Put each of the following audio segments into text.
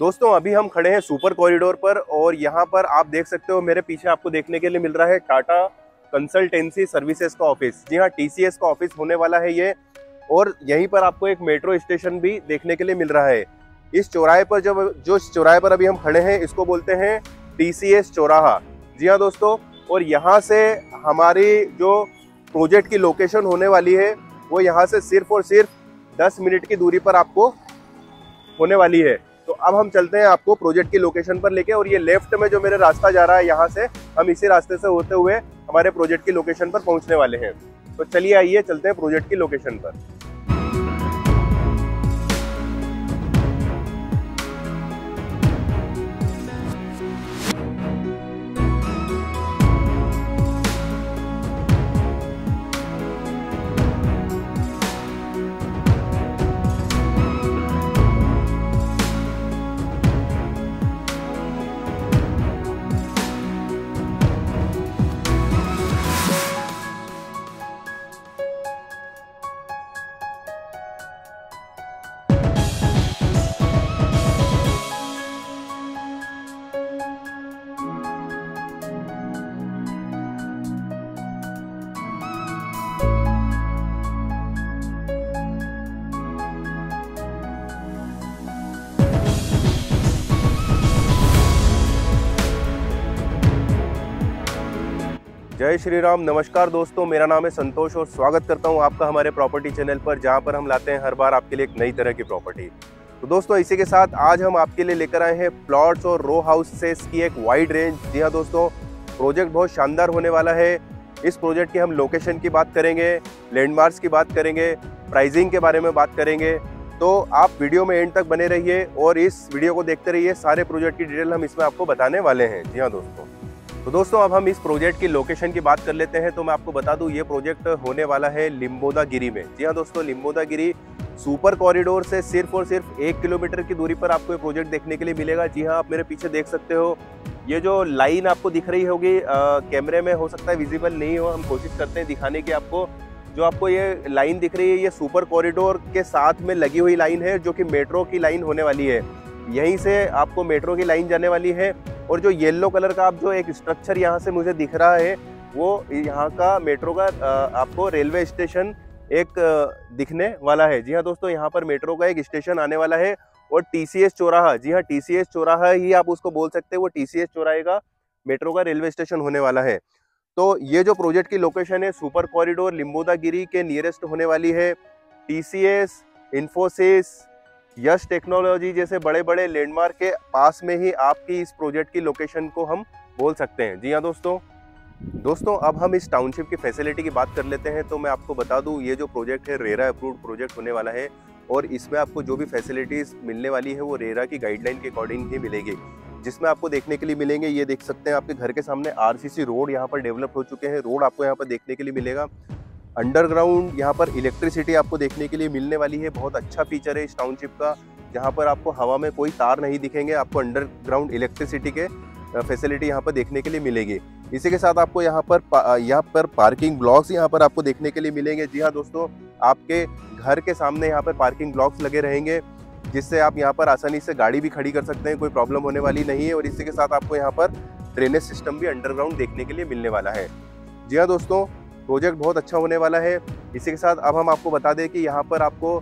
दोस्तों, अभी हम खड़े हैं सुपर कॉरिडोर पर और यहाँ पर आप देख सकते हो, मेरे पीछे आपको देखने के लिए मिल रहा है टाटा कंसल्टेंसी सर्विसेज़ का ऑफ़िस। जी हाँ टीसीएस का ऑफ़िस होने वाला है ये और यहीं पर आपको एक मेट्रो स्टेशन भी देखने के लिए मिल रहा है। इस चौराहे पर जब, जो चौराहे पर अभी हम खड़े हैं, इसको बोलते हैं टीसीएस चौराहा। जी हाँ दोस्तों, और यहाँ से हमारी जो प्रोजेक्ट की लोकेशन होने वाली है, वो यहाँ से सिर्फ़ और सिर्फ़ 10 मिनट की दूरी पर आपको होने वाली है। तो अब हम चलते हैं आपको प्रोजेक्ट की लोकेशन पर लेके और ये लेफ़्ट में जो मेरे रास्ता जा रहा है यहाँ से, हम इसी रास्ते से होते हुए हमारे प्रोजेक्ट की लोकेशन पर पहुँचने वाले हैं। तो चलिए आइए, चलते हैं प्रोजेक्ट की लोकेशन पर। जय श्री राम। नमस्कार दोस्तों, मेरा नाम है संतोष और स्वागत करता हूँ आपका हमारे प्रॉपर्टी चैनल पर, जहाँ पर हम लाते हैं हर बार आपके लिए एक नई तरह की प्रॉपर्टी। तो दोस्तों, इसी के साथ आज हम आपके लिए लेकर आए हैं प्लॉट्स और रो हाउसेस की एक वाइड रेंज जी हाँ दोस्तों, प्रोजेक्ट बहुत शानदार होने वाला है। इस प्रोजेक्ट की हम लोकेशन की बात करेंगे लैंडमार्क्स की बात करेंगे प्राइजिंग के बारे में बात करेंगे। तो आप वीडियो में एंड तक बने रहिए और इस वीडियो को देखते रहिए। सारे प्रोजेक्ट की डिटेल हम इसमें आपको बताने वाले हैं। जी हाँ दोस्तों। तो दोस्तों, अब हम इस प्रोजेक्ट की लोकेशन की बात कर लेते हैं। तो मैं आपको बता दूँ, ये प्रोजेक्ट होने वाला है लिम्बोदा गिरी में। जी हाँ दोस्तों लिम्बोदा गिरी सुपर कॉरिडोर से सिर्फ़ और सिर्फ़ एक किलोमीटर की दूरी पर आपको ये प्रोजेक्ट देखने के लिए मिलेगा। जी हाँ आप मेरे पीछे देख सकते हो। ये जो लाइन आपको दिख रही होगी कैमरे में हो सकता है विजिबल नहीं हो, हम कोशिश करते हैं दिखाने की आपको। जो आपको ये लाइन दिख रही है, ये सुपर कॉरिडोर के साथ में लगी हुई लाइन है, जो कि मेट्रो की लाइन होने वाली है। यहीं से आपको मेट्रो की लाइन जाने वाली है। और जो येलो कलर का आप जो एक स्ट्रक्चर यहाँ से मुझे दिख रहा है, वो यहाँ का मेट्रो का आपको रेलवे स्टेशन एक दिखने वाला है। जी हाँ दोस्तों, यहाँ पर मेट्रो का एक स्टेशन आने वाला है और टीसीएस चौराहा, जी हाँ टीसीएस चौराहा ही आप उसको बोल सकते हैं, वो टीसीएस चौराहे का मेट्रो का रेलवे स्टेशन होने वाला है। तो ये जो प्रोजेक्ट की लोकेशन है सुपर कॉरिडोर लिम्बोदा गिरी के नियरेस्ट होने वाली है टीसीएस इन्फोसिस यश टेक्नोलॉजी जैसे बड़े बड़े लैंडमार्क के पास में ही आपकी इस प्रोजेक्ट की लोकेशन को हम बोल सकते हैं। जी हाँ दोस्तों। दोस्तों, अब हम इस टाउनशिप की फैसिलिटी की बात कर लेते हैं तो मैं आपको बता दूँ, ये जो प्रोजेक्ट है, रेरा अप्रूव्ड प्रोजेक्ट होने वाला है और इसमें आपको जो भी फैसिलिटीज़ मिलने वाली है, वो रेरा की गाइडलाइन के अकॉर्डिंग ही मिलेगी, जिसमें आपको देखने के लिए मिलेंगे। ये देख सकते हैं, आपके घर के सामने आरसीसी रोड यहाँ पर डेवलप हो चुके हैं, रोड आपको यहाँ पर देखने के लिए मिलेगा। अंडरग्राउंड, यहाँ पर इलेक्ट्रिसिटी आपको देखने के लिए मिलने वाली है। बहुत अच्छा फीचर है इस टाउनशिप का, जहाँ पर आपको हवा में कोई तार नहीं दिखेंगे, आपको अंडरग्राउंड इलेक्ट्रिसिटी के फैसिलिटी यहाँ पर देखने के लिए मिलेगी। इसी के साथ आपको यहाँ पर यहाँ पर पार्किंग ब्लॉक्स यहाँ पर आपको देखने के लिए मिलेंगे। जी हाँ दोस्तों, आपके घर के सामने यहाँ पर पार्किंग ब्लॉक्स लगे रहेंगे, जिससे आप यहाँ पर आसानी से गाड़ी भी खड़ी कर सकते हैं, कोई प्रॉब्लम होने वाली नहीं है। और इसी के साथ आपको यहाँ पर ड्रेनेज सिस्टम भी अंडरग्राउंड देखने के लिए मिलने वाला है। जी हाँ दोस्तों प्रोजेक्ट बहुत अच्छा होने वाला है। इसी के साथ अब हम आपको बता दें कि यहाँ पर आपको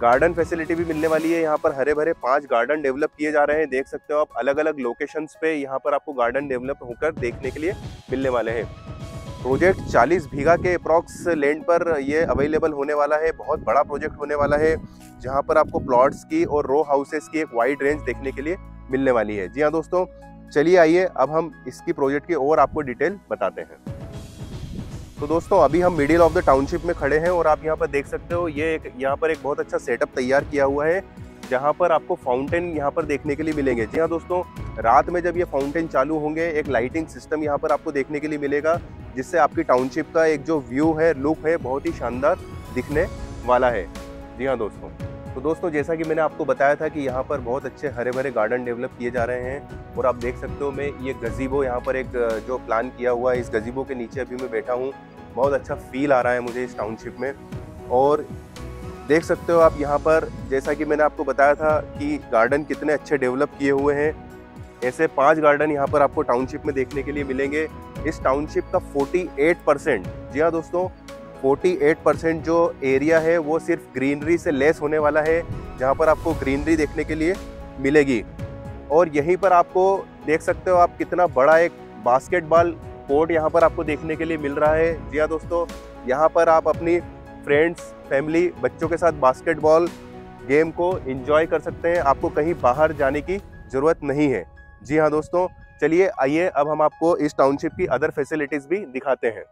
गार्डन फैसिलिटी भी मिलने वाली है। यहाँ पर हरे भरे पाँच गार्डन डेवलप किए जा रहे हैं। देख सकते हो आप अलग अलग लोकेशंस पे यहाँ पर आपको गार्डन डेवलप होकर देखने के लिए मिलने वाले हैं। प्रोजेक्ट 40 बीघा के अप्रॉक्स लैंड पर ये अवेलेबल होने वाला है। बहुत बड़ा प्रोजेक्ट होने वाला है, जहाँ पर आपको प्लॉट्स की और रो हाउसेस की एक वाइड रेंज देखने के लिए मिलने वाली है। जी हाँ दोस्तों, चलिए आइए, अब हम इसकी प्रोजेक्ट की और आपको डिटेल बताते हैं। तो दोस्तों, अभी हम मिडिल ऑफ़ द टाउनशिप में खड़े हैं और आप यहाँ पर देख सकते हो, ये एक, यहाँ पर एक बहुत अच्छा सेटअप तैयार किया हुआ है, जहाँ पर आपको फाउंटेन यहाँ पर देखने के लिए मिलेंगे। जी हाँ दोस्तों, रात में जब ये फाउंटेन चालू होंगे, एक लाइटिंग सिस्टम यहाँ पर आपको देखने के लिए मिलेगा, जिससे आपकी टाउनशिप का एक जो व्यू है लुक है, बहुत ही शानदार दिखने वाला है। जी हाँ दोस्तों। तो दोस्तों, जैसा कि मैंने आपको बताया था कि यहाँ पर बहुत अच्छे हरे भरे गार्डन डेवलप किए जा रहे हैं और आप देख सकते हो मैं ये गजीबो यहाँ पर एक, जो प्लान किया हुआ है, इस गजीबो के नीचे अभी मैं बैठा हूँ। बहुत अच्छा फील आ रहा है मुझे इस टाउनशिप में। और देख सकते हो आप यहाँ पर, जैसा कि मैंने आपको बताया था कि गार्डन कितने अच्छे डेवलप किए हुए हैं। ऐसे पाँच गार्डन यहाँ पर आपको टाउनशिप में देखने के लिए मिलेंगे। इस टाउनशिप का 48 परसेंट जी हाँ दोस्तों 48 परसेंट जो एरिया है, वो सिर्फ़ ग्रीनरी से लेस होने वाला है, जहाँ पर आपको ग्रीनरी देखने के लिए मिलेगी। और यहीं पर आपको देख सकते हो आप कितना बड़ा एक बास्केटबॉल कोर्ट यहाँ पर आपको देखने के लिए मिल रहा है। जी हाँ दोस्तों, यहाँ पर आप अपनी फ्रेंड्स फैमिली बच्चों के साथ बास्केटबॉल गेम को एंजॉय कर सकते हैं। आपको कहीं बाहर जाने की ज़रूरत नहीं है। जी हाँ दोस्तों, चलिए आइए, अब हम आपको इस टाउनशिप की अदर फैसिलिटीज़ भी दिखाते हैं।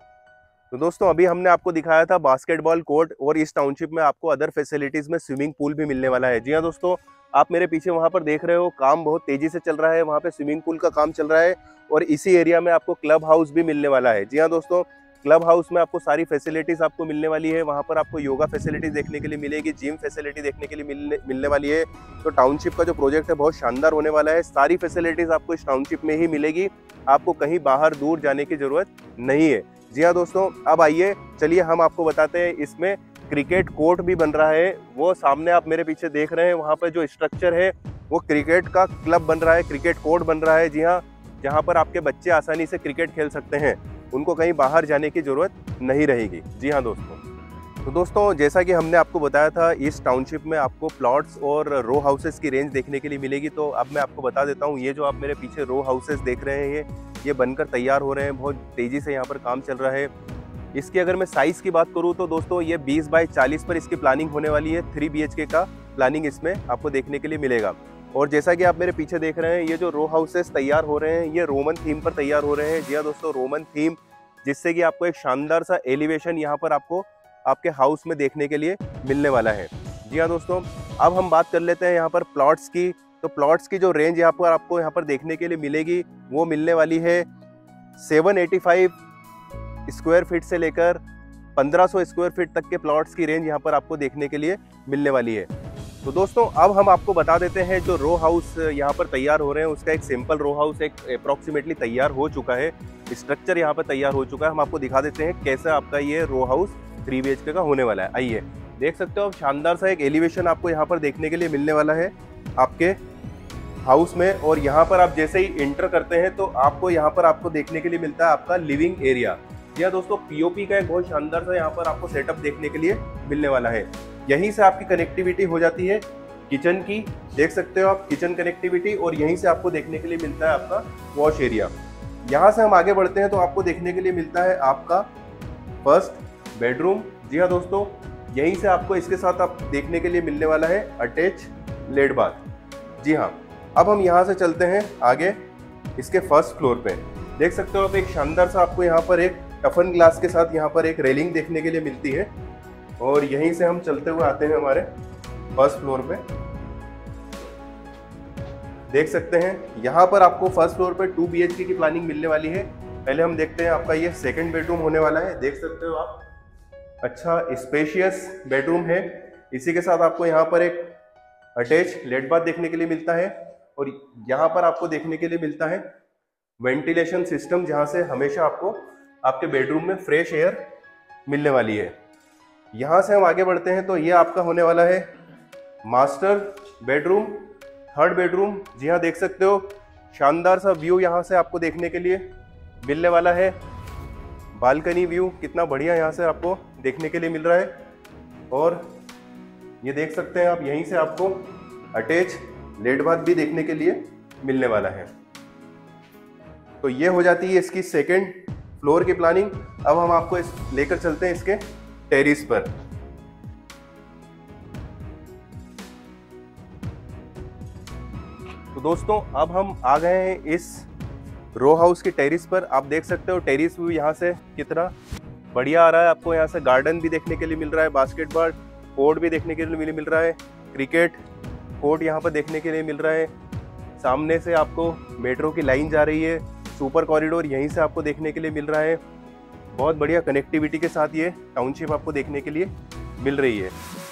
तो दोस्तों, अभी हमने आपको दिखाया था बास्केटबॉल कोर्ट और इस टाउनशिप में आपको अदर फैसिलिटीज़ में स्विमिंग पूल भी मिलने वाला है। जी हाँ दोस्तों, आप मेरे पीछे वहाँ पर देख रहे हो, काम बहुत तेज़ी से चल रहा है, वहाँ पे स्विमिंग पूल का काम चल रहा है और इसी एरिया में आपको क्लब हाउस भी मिलने वाला है। जी हाँ दोस्तों क्लब हाउस में आपको सारी फैसिलिटीज़ आपको मिलने वाली है, वहाँ पर आपको योगा फैसिलिटी देखने के लिए मिलेगी जिम फैसिलिटी देखने के लिए मिलने मिलने वाली है। तो टाउनशिप का जो प्रोजेक्ट है बहुत शानदार होने वाला है, सारी फैसिलिटीज़ आपको इस टाउनशिप में ही मिलेगी, आपको कहीं बाहर दूर जाने की ज़रूरत नहीं है। जी हाँ दोस्तों, अब आइए, चलिए हम आपको बताते हैं, इसमें क्रिकेट कोर्ट भी बन रहा है, वो सामने आप मेरे पीछे देख रहे हैं, वहाँ पर जो स्ट्रक्चर है, वो क्रिकेट का क्लब बन रहा है, क्रिकेट कोर्ट बन रहा है, जी हाँ जहाँ पर आपके बच्चे आसानी से क्रिकेट खेल सकते हैं, उनको कहीं बाहर जाने की ज़रूरत नहीं रहेगी। जी हाँ दोस्तों तो दोस्तों, जैसा कि हमने आपको बताया था, इस टाउनशिप में आपको प्लॉट्स और रो हाउसेस की रेंज देखने के लिए मिलेगी तो अब मैं आपको बता देता हूँ, ये जो आप मेरे पीछे रो हाउसेस देख रहे हैं, ये ये बनकर तैयार हो रहे हैं, बहुत तेज़ी से यहाँ पर काम चल रहा है। इसकी अगर मैं साइज़ की बात करूँ तो दोस्तों ये 20 बाई 40 पर इसकी प्लानिंग होने वाली है थ्री बी का प्लानिंग इसमें आपको देखने के लिए मिलेगा। और जैसा कि आप मेरे पीछे देख रहे हैं, ये जो रो हाउसेस तैयार हो रहे हैं, ये रोमन थीम पर तैयार हो रहे हैं। जी हाँ दोस्तों रोमन थीम जिससे कि आपको एक शानदार सा एलिवेशन यहाँ पर आपको आपके हाउस में देखने के लिए मिलने वाला है। जी हाँ दोस्तों, अब हम बात कर लेते हैं यहाँ पर प्लॉट्स की। तो प्लॉट्स की जो रेंज यहाँ पर आपको यहाँ पर देखने के लिए मिलेगी, वो मिलने वाली है 785 स्क्वायर फीट से लेकर 1500 स्क्वायर फीट तक के प्लॉट्स की रेंज यहाँ पर आपको देखने के लिए मिलने वाली है। तो दोस्तों, अब हम आपको बता देते हैं जो रो हाउस यहाँ पर तैयार हो रहे हैं, उसका एक सिंपल रो हाउस एक अप्रॉक्सीमेटली तैयार हो चुका है। स्ट्रक्चर यहाँ पर तैयार हो चुका है। हम आपको दिखा देते हैं कैसा आपका ये रो हाउस थ्री बी का होने वाला है। आइए, देख सकते हो आप शानदार सा एक एलिवेशन आपको यहाँ पर देखने के लिए मिलने वाला है आपके। हाउस में और यहाँ पर आप जैसे ही इंटर करते हैं तो आपको यहाँ पर आपको देखने के लिए मिलता है आपका लिविंग एरिया। जी हाँ दोस्तों पीओपी का एक बहुत शानदार सा यहाँ पर आपको सेटअप देखने के लिए मिलने वाला है। यहीं से आपकी कनेक्टिविटी हो जाती है किचन की। देख सकते हो आप किचन कनेक्टिविटी और यहीं से आपको देखने के लिए मिलता है आपका वॉश एरिया यहाँ से हम आगे बढ़ते हैं तो आपको देखने के लिए मिलता है आपका फ़र्स्ट बेडरूम जी हाँ दोस्तों, यहीं से आपको इसके साथ आप देखने के लिए मिलने वाला है अटैच लेड बाथ जी हाँ। अब हम यहाँ से चलते हैं आगे, इसके फ़र्स्ट फ्लोर पे। देख सकते हो आप, एक शानदार सा आपको यहाँ पर एक टफन ग्लास के साथ यहाँ पर एक रेलिंग देखने के लिए मिलती है। और यहीं से हम चलते हुए आते हैं हमारे फ़र्स्ट फ्लोर पे। देख सकते हैं, यहाँ पर आपको फ़र्स्ट फ्लोर पे टू बी की प्लानिंग मिलने वाली है। पहले हम देखते हैं आपका ये सेकेंड बेडरूम होने वाला है। देख सकते हो आप अच्छा स्पेशियस बेडरूम है। इसी के साथ आपको यहाँ पर एक अटैच लेट बाथ देखने के लिए मिलता है। और यहाँ पर आपको देखने के लिए मिलता है वेंटिलेशन सिस्टम, जहाँ से हमेशा आपको आपके बेडरूम में फ्रेश एयर मिलने वाली है। यहाँ से हम आगे बढ़ते हैं तो ये आपका होने वाला है मास्टर बेडरूम, थर्ड बेडरूम। जी हाँ देख सकते हो, शानदार सा व्यू यहाँ से आपको देखने के लिए मिलने वाला है। बालकनी व्यू कितना बढ़िया यहाँ से आपको देखने के लिए मिल रहा है। और ये देख सकते हैं आप, यहीं से आपको अटैच लेट बाथ भी देखने के लिए मिलने वाला है। तो ये हो जाती है इसकी सेकेंड फ्लोर की प्लानिंग अब हम आपको इस, लेकर चलते हैं इसके टेरिस पर। तो दोस्तों, अब हम आ गए हैं इस रो हाउस की टेरिस पर। आप देख सकते हो टेरिस व्यू यहाँ से कितना बढ़िया आ रहा है। आपको यहाँ से गार्डन भी देखने के लिए मिल रहा है बास्केटबॉल कोर्ट भी देखने के लिए मिल रहा है क्रिकेट कोर्ट यहाँ पर देखने के लिए मिल रहा है। सामने से आपको मेट्रो की लाइन जा रही है, सुपर कॉरिडोर यहीं से आपको देखने के लिए मिल रहा है। बहुत बढ़िया कनेक्टिविटी के साथ ये टाउनशिप आपको देखने के लिए मिल रही है।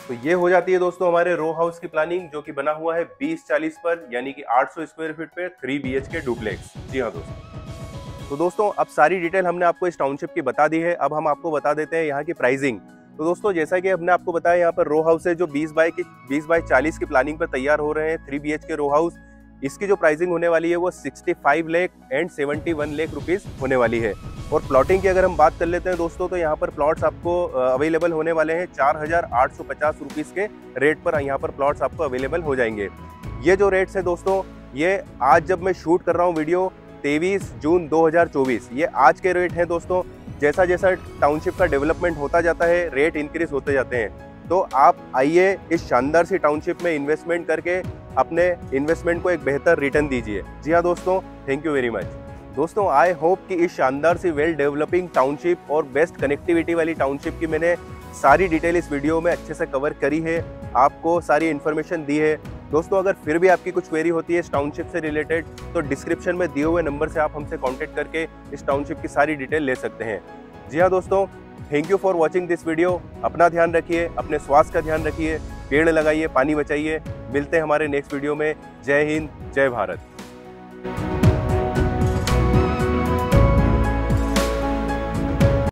तो ये हो जाती है दोस्तों हमारे रो हाउस की प्लानिंग जो कि बना हुआ है 20-40 पर, यानी कि 800 स्क्वायर फीट पे 3 बी के डुप्लेक्स जी हाँ दोस्तों। तो दोस्तों, अब सारी डिटेल हमने आपको इस टाउनशिप की बता दी है। अब हम आपको बता देते हैं यहाँ की प्राइसिंग तो दोस्तों, जैसा कि हमने आपको बताया, यहाँ पर रो हाउस है जो 20 बाई की 20 बाई 40 की प्लानिंग पर तैयार हो रहे हैं थ्री बी के रो हाउस इसकी जो प्राइसिंग होने वाली है वो 65 लेख एंड 71 लेख रुपीस होने वाली है। और प्लॉटिंग की अगर हम बात कर लेते हैं दोस्तों तो यहाँ पर प्लॉट्स आपको अवेलेबल होने वाले हैं चार हज़ार आठ सौ पचास रुपीज़ के रेट पर, यहाँ पर प्लॉट्स आपको अवेलेबल हो जाएँगे। ये जो रेट्स है दोस्तों, ये आज जब मैं शूट कर रहा हूँ वीडियो तेईस जून 2024 ये आज के रेट हैं दोस्तों। जैसा जैसा टाउनशिप का डेवलपमेंट होता जाता है रेट इंक्रीज होते जाते हैं। तो आप आइए इस शानदार सी टाउनशिप में इन्वेस्टमेंट करके अपने इन्वेस्टमेंट को एक बेहतर रिटर्न दीजिए। जी हाँ दोस्तों थैंक यू वेरी मच दोस्तों आई होप कि इस शानदार सी वेल डेवलपिंग टाउनशिप और बेस्ट कनेक्टिविटी वाली टाउनशिप की मैंने सारी डिटेल इस वीडियो में अच्छे से कवर करी है। आपको सारी इन्फॉर्मेशन दी है। दोस्तों, अगर फिर भी आपकी कुछ क्वेरी होती है इस टाउनशिप से रिलेटेड तो डिस्क्रिप्शन में दिए हुए नंबर से आप हमसे कॉन्टैक्ट करके इस टाउनशिप की सारी डिटेल ले सकते हैं। जी हाँ दोस्तों thank you for watching this video अपना ध्यान रखिए, अपने स्वास्थ्य का ध्यान रखिए, पेड़ लगाइए, पानी बचाइए। मिलते हैं हमारे नेक्स्ट वीडियो में। जय हिंद, जय भारत।